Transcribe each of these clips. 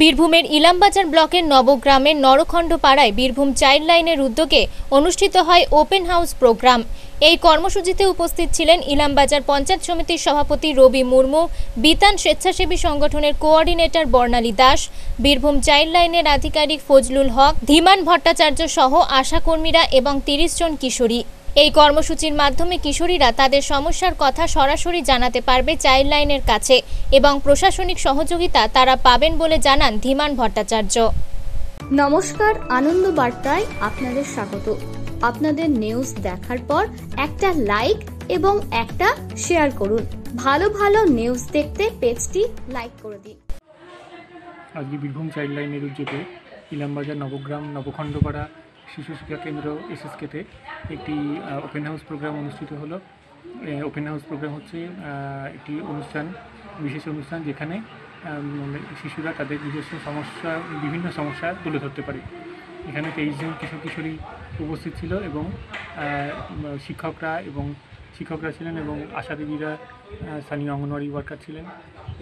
বীরভূমের ইলামবাজার ব্লকের নবগ্রামের নরখণ্ড পাড়ায় বীরভূম চাইল্ড লাইনের উদ্যোগে অনুষ্ঠিত হয় ওপেন হাউস প্রোগ্রাম। এই কর্মসূচিতে উপস্থিত ছিলেন ইলামবাজার পঞ্চায়েত সমিতির সভাপতি রবি মুর্মু, বিতান স্বেচ্ছাসেবী সংগঠনের coordinator Barnali Das, Birbhum child line আধিকারিক ফজলুল হক, ধীমান ভট্টাচার্য সহ আশাকর্মীরা এবং তিরিশ জন কিশোরী। এই কর্মসূচির মাধ্যমে কিশোরীরা তাদের সমস্যার কথা সরাসরি জানাতে পারবে চাইল্ড লাইনের কাছে এবং প্রশাসনিক সহযোগিতা তারা পাবেন বলে জানান ধীমান ভট্টাচার্য। নমস্কার আনন্দ বার্তায় আপনাদের স্বাগত। আপনাদের নিউজ দেখার পর একটা লাইক এবং একটা শেয়ার করুন। ভালো ভালো নিউজ দেখতে পেজটি লাইক করে দিন। আজকে বীরভূম চাইল্ড লাইনের উদ্যোগে ইলামবাজার নবগ্রাম নবখণ্ডপাড়া শিশু শিক্ষা কেন্দ্র এসএসকেতে একটি ওপেন হাউস প্রোগ্রাম অনুষ্ঠিত হলো। ওপেন হাউস প্রোগ্রাম হচ্ছে একটি অনুষ্ঠান বিশেষ অনুষ্ঠান যেখানে শিশুরা তাদের নিজস্ব সমস্যা বিভিন্ন সমস্যা তুলে ধরতে পারে। এখানে তেইশ জন কিশোর কিশোরী উপস্থিত ছিল এবং শিক্ষকরা এবং শিক্ষকরা ছিলেন এবং আশা আহ, স্থানীয় অঙ্গনওয়াড়ি ওয়ার্কার ছিলেন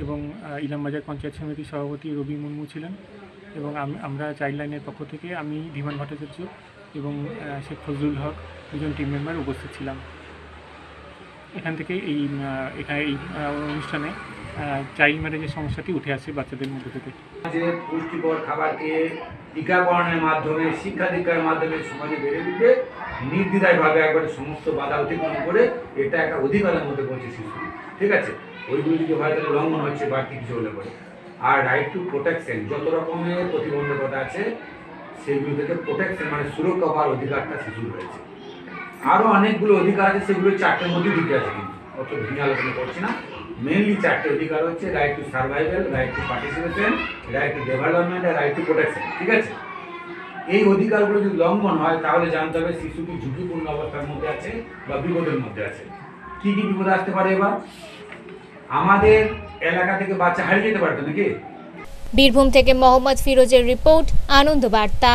এবং ইলামবাজার পঞ্চায়েত সমিতির সভাপতি রবি মুর্মু ছিলেন। এবং আমরা চাইল্ড লাইনের পক্ষ থেকে আমি ধীমান ভট্টাচার্য এবং শেখ ফজলুল হক দুজন টিম মেম্বার উপস্থিত ছিলাম। এখান থেকে এই এখানে এই অনুষ্ঠানে চাইল্ড ম্যারেজের সমস্যাটি উঠে আসে বাচ্চাদের মধ্যে থেকে। পুষ্টিকর খাবারকে টিকাকরণের মাধ্যমে, শিক্ষা দীক্ষার মাধ্যমে সমাজে বেড়ে উঠবে, নির্দ্বিধায়ভাবে একবারে সমস্ত বাধা অতিক্রম করে এটা একটা অধিকারের মধ্যে পৌঁছে শিশু। ঠিক আছে? ওইগুলো যদি হয় তাহলে লঙ্ঘন হচ্ছে বাড়তি কিছু হলে পরে। আর রাইট টু প্রোটেকশন যত রকমের প্রতিবন্ধকতা আছে সেগুলো থেকে প্রোটেকশন মানে সুরক্ষা পাওয়ার অধিকারটা শিশুর রয়েছে। আরও অনেকগুলো অধিকার আছে, সেগুলো চারটের মধ্যে দিকে আছে কিন্তু, অত ভেঙে আলোচনা করছি না। মেনলি চারটে অধিকার হচ্ছে right to survival right to participation right to development R right to protection ঠিক আছে? এই অধিকারগুলো যদি লঙ্ঘন হয়, তাহলে জানতে হবে শিশুটি ঝুঁকিপূর্ণ অবস্থার মধ্যে আছে বা বিপদের মধ্যে আছে। কি কি বিপদ আসতে পারে এবার? আমাদের এলাকা থেকে বাচ্চা হারিয়ে যেতে পারতো নাকি? বীরভূম থেকে মোহাম্মদ ফিরোজের রিপোর্ট আনন্দ বার্তা।